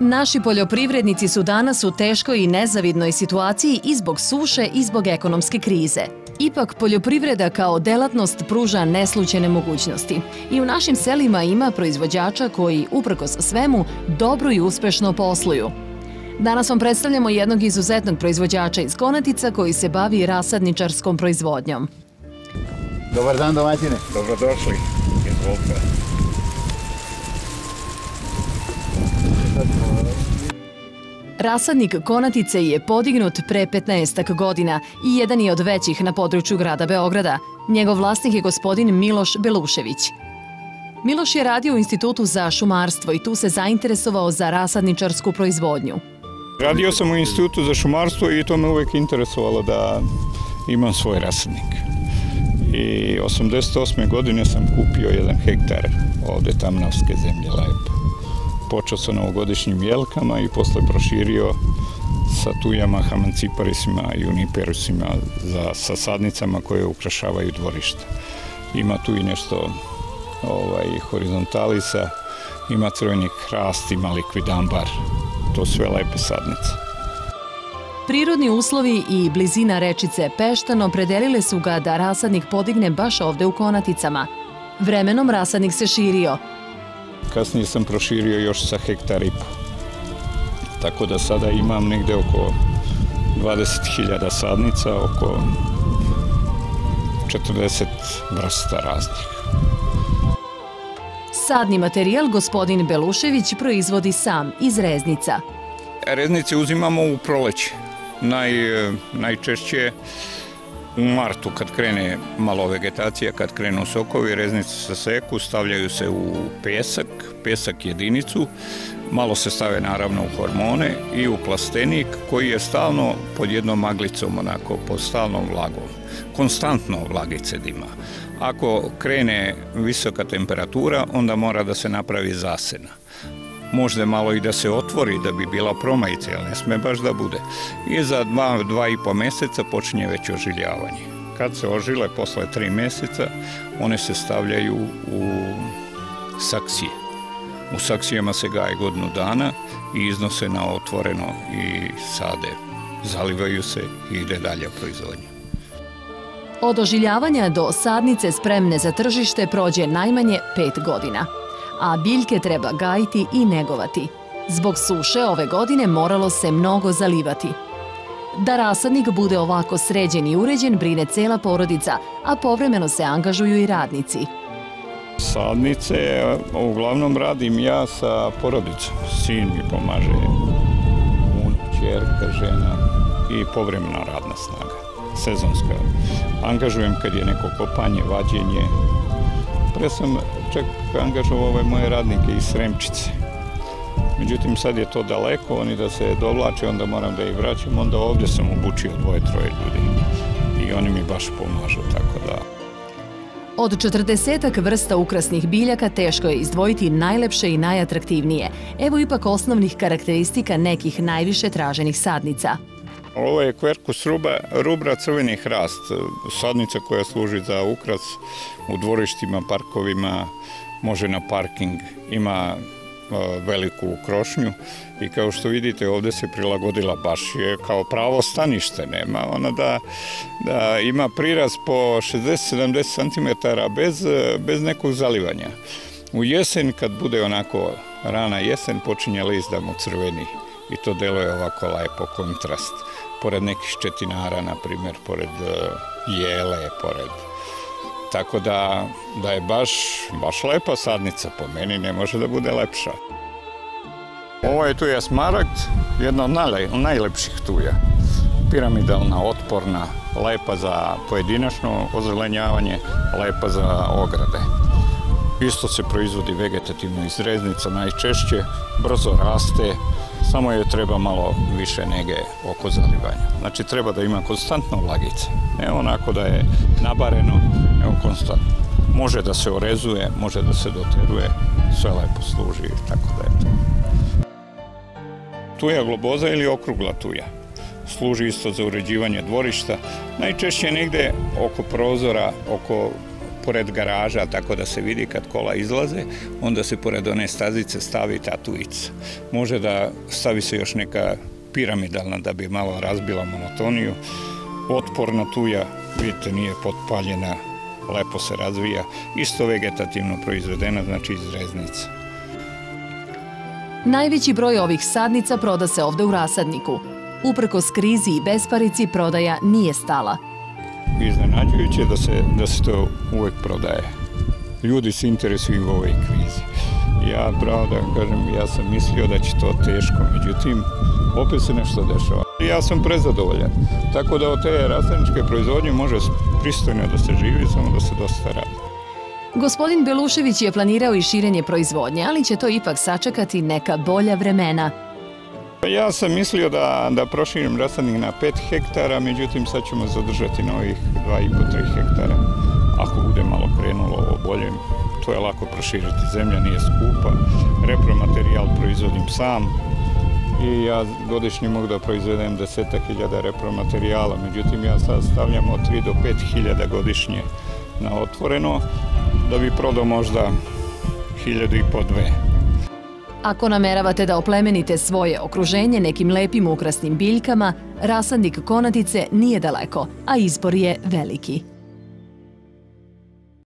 Naši poljoprivrednici su danas u teškoj i nezavidnoj situaciji i zbog suše i zbog ekonomske krize. Ipak, poljoprivreda kao delatnost pruža neslučene mogućnosti. I u našim selima ima proizvođača koji, uprkos svemu, dobro i uspešno posluju. Danas vam predstavljamo jednog izuzetnog proizvođača iz Konatica koji se bavi rasadničarskom proizvodnjom. Dobar dan domaćine. Dobrodošli. Izvolite. Rasadnik Konatice je podignut pre 15 godina i jedan je od većih na području grada Beograda. Njegov vlasnik je gospodin Miloš Belušević. Miloš je radio u Institutu za šumarstvo i tu se zainteresovao za rasadničarsku proizvodnju. Radio sam u institutu za šumarstvo i to me uvek interesovalo da imam svoj rasadnik. I 88. godine sam kupio jedan hektar ovde tamnavske zemlje lepo. Počeo sa novogodišnjim jelkama i posle proširio sa tujama, hamanciparisima i uniperusima za, sa sadnicama koje ukrašavaju dvorište. Ima tu i nešto ovaj, horizontalisa, ima crveni hrast, ima likvidambar, to sve lepe sadnice. Prirodni uslovi i blizina rečice Peštan opredelile su ga da rasadnik podigne baš ovde u Konaticama. Vremenom rasadnik se širio. Kasnije sam proširio još sa hektar i po. Tako da sada imam negde oko 20.000 sadnica, oko 40 vrsta raznih. Sadni materijal gospodin Belušević proizvodi sam iz reznica. Reznice uzimamo u proleće. Naj, najčešće u martu kad krene malo vegetacija, kad krenu sokovi, reznice se seku, stavljaju se u pesak, pesak jedinicu, malo se stave naravno u hormone i u plastenik koji je stalno pod jednom maglicom, onako, pod stalnom vlagom. Konstantno vlagice dima. Ako krene visoka temperatura, onda mora da se napravi zasena možda malo i da se otvori da bi bila promajica, ali ne sme baš da bude. I za dva, dva i po meseca počinje već ožiljavanje. Kad se ožile posle tri meseca, one se stavljaju u saksije. U saksijama se gaje godinu dana i iznose na otvoreno i sade. Zalivaju se i ide dalje proizvodnja. Od ožiljavanja do sadnice spremne za tržište prođe najmanje pet godina a biljke treba gajiti i negovati. Zbog suše ove godine moralo se mnogo zalivati. Da rasadnik bude ovako sređen i uređen brine cela porodica, a povremeno se angažuju i radnici. Sadnice uglavnom radim ja sa porodicom. Sin mi pomaže, un, čerka, žena i povremena radna snaga, sezonska. Angažujem kad je neko kopanje, vađenje, Pre sam čak angažovao ove moje radnike iz Sremčice. Međutim, sad je to daleko, oni da se dovlače, onda moram da ih vraćam, onda ovde sam obučio dvoje, troje ljudi. I oni mi baš pomažu, tako da... Od 40 vrsta ukrasnih biljaka teško je izdvojiti najlepše i najatraktivnije. Evo ipak osnovnih karakteristika nekih najviše traženih sadnica. Ovo je Quercus rubra, rubra crveni hrast, sadnica koja služi za ukras u dvorištima, parkovima, može na parking, ima veliku krošnju i kao što vidite ovde se prilagodila baš je kao pravo stanište nema ona da, da ima priraz po 60-70 cm bez, bez nekog zalivanja. U jesen kad bude onako rana jesen počinje list da mu crveni i to deluje ovako lepo kontrast pored nekih ščetinara, na primjer, pored e, jele, pored... Tako da, da je baš, baš lepa sadnica, po meni ne može da bude lepša. Ovo je tuja smaragd, jedna od najle, najlepših tuja. Piramidalna, otporna, lepa za pojedinačno ozelenjavanje, lepa za ograde. Isto se proizvodi vegetativno iz reznica najčešće, brzo raste, samo je treba malo više nege oko zalivanja. Znači treba da ima konstantno vlagice. Ne onako da je nabareno, nego konstantno. Može da se orezuje, može da se doteruje, sve lepo služi, tako da je to. Tuja globoza ili okrugla tuja. Služi isto za uređivanje dvorišta. Najčešće negde oko prozora, oko pored garaža, tako da se vidi kad kola izlaze, onda se pored one stazice stavi tatuica. Može da stavi se još neka piramidalna da bi malo razbila monotoniju. Otporna tuja, vidite, nije potpaljena, lepo se razvija. Isto vegetativno proizvedena, znači iz reznica. Najveći broj ovih sadnica proda se ovde u rasadniku. Uprkos krizi i besparici prodaja nije stala. Iznenađujuće je da se, da se to uvek prodaje. Ljudi se interesuju u ovoj krizi. Ja, pravo da kažem, ja sam mislio da će to teško, međutim, opet se nešto dešava. Ja sam prezadovoljan, tako da od te rasadničke proizvodnje može pristojno da se živi, samo da se dosta radi. Gospodin Belušević je planirao i širenje proizvodnje, ali će to ipak sačekati neka bolja vremena. Ja sam mislio da, da proširim rasadnik na 5 hektara, međutim sad ćemo zadržati na ovih 2,5-3 hektara. Ako bude malo krenulo ovo bolje, to je lako proširiti. Zemlja nije skupa, repromaterijal proizvodim sam i ja godišnje mogu da proizvedem deseta hiljada repromaterijala, međutim ja sad stavljam od 3 do 5 hiljada godišnje na otvoreno, da bi prodao možda hiljadu i po dve. Ako nameravate da oplemenite svoje okruženje nekim lepim ukrasnim biljkama, rasadnik konatice nije daleko, a izbor je veliki.